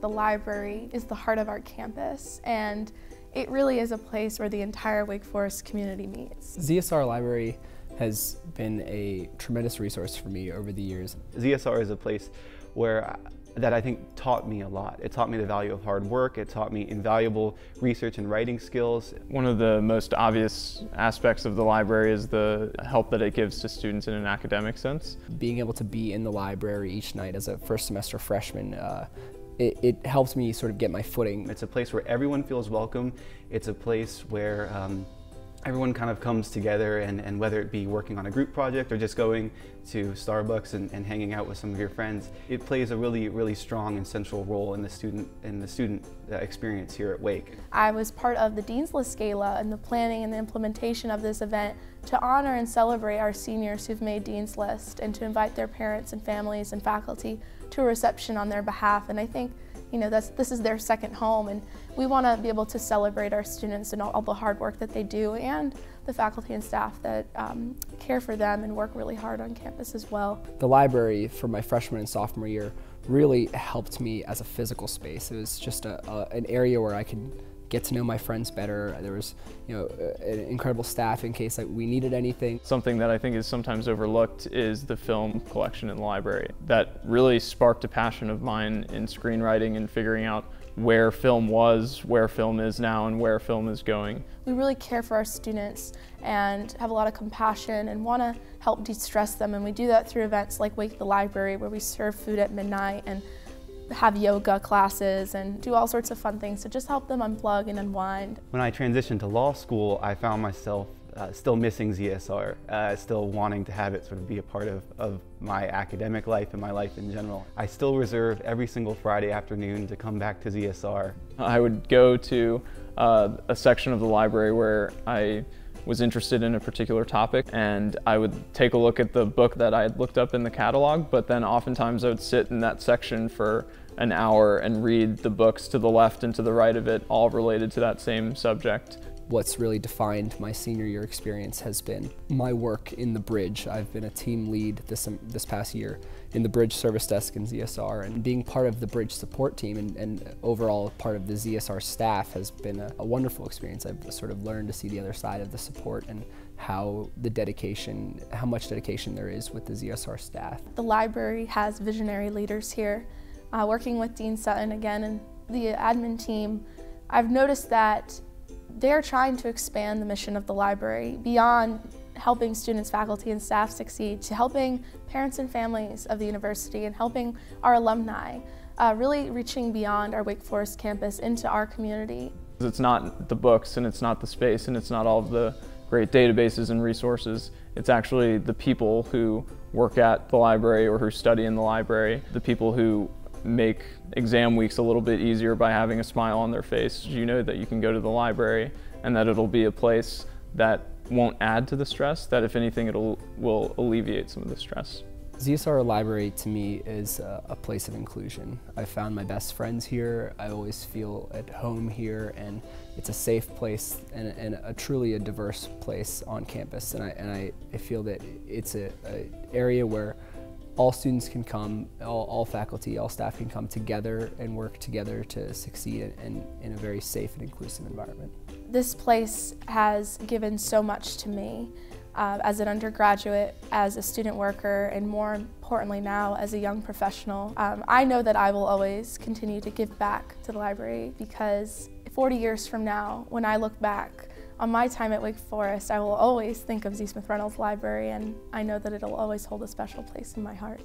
the library is the heart of our campus and it really is a place where the entire Wake Forest community meets. ZSR Library has been a tremendous resource for me over the years. ZSR is a place where that I think taught me a lot. It taught me the value of hard work. It taught me invaluable research and writing skills. One of the most obvious aspects of the library is the help that it gives to students in an academic sense. Being able to be in the library each night as a first semester freshman uh, it, it, helps me sort of get my footing. It's a place where everyone feels welcome. It's a place where um, everyone kind of comes together and, and whether it be working on a group project or just going to Starbucks and, and hanging out with some of your friends, it plays a really, really strong and central role in the student in the student uh, experience here at Wake. I was part of the Dean's List Gala and the planning and the implementation of this event to honor and celebrate our seniors who've made Dean's List and to invite their parents and families and faculty to a reception on their behalf. And I think you know, that's, this is their second home and we want to be able to celebrate our students and all, all, the hard work that they do and the faculty and staff that um, care for them and work really hard on campus as well. The library for my freshman and sophomore year really helped me as a physical space. It was just a, a, an area where I could get to know my friends better. There was, you know, an incredible staff in case like, we needed anything. Something that I think is sometimes overlooked is the film collection in the library. That really sparked a passion of mine in screenwriting and figuring out where film was, where film is now, and where film is going. We really care for our students and have a lot of compassion and want to help de-stress them and we do that through events like Wake the Library where we serve food at midnight and have yoga classes and do all sorts of fun things to just help them unplug and unwind. When I transitioned to law school, I found myself uh, still missing ZSR, uh, still wanting to have it sort of be a part of, of my academic life and my life in general. I still reserve every single Friday afternoon to come back to ZSR. I would go to uh, a section of the library where I was interested in a particular topic and I would take a look at the book that I had looked up in the catalog, but then oftentimes I would sit in that section for an hour and read the books to the left and to the right of it, all related to that same subject. What's really defined my senior year experience has been my work in the bridge. I've been a team lead this, um, this past year in the bridge service desk in ZSR and being part of the bridge support team and, and overall part of the ZSR staff has been a, a wonderful experience. I've sort of learned to see the other side of the support and how the dedication, how much dedication there is with the ZSR staff. The library has visionary leaders here uh, working with Dean Sutton again and the admin team, I've noticed that they're trying to expand the mission of the library beyond helping students, faculty, and staff succeed to helping parents and families of the university and helping our alumni, uh, really reaching beyond our Wake Forest campus into our community. It's not the books and it's not the space and it's not all of the great databases and resources. It's actually the people who work at the library or who study in the library, the people who make exam weeks a little bit easier by having a smile on their face. You know that you can go to the library and that it'll be a place that won't add to the stress, that if anything, it will alleviate some of the stress. ZSR Library to me is a, a, place of inclusion. I found my best friends here. I always feel at home here and it's a safe place and, and a truly a diverse place on campus. And I, and I, I feel that it's an area where all students can come, all, all, faculty, all staff can come together and work together to succeed in, in, in, a very safe and inclusive environment. This place has given so much to me uh, as an undergraduate, as a student worker, and more importantly now as a young professional. Um, I know that I will always continue to give back to the library because 40 years from now, when I look back, on my time at Wake Forest, I will always think of Z. Smith Reynolds Library and I know that it'll always hold a special place in my heart.